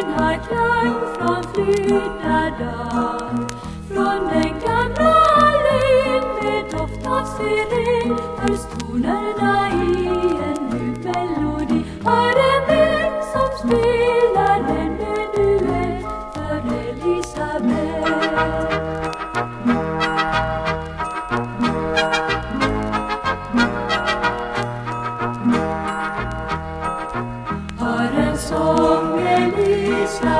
i hat lang vom Flüter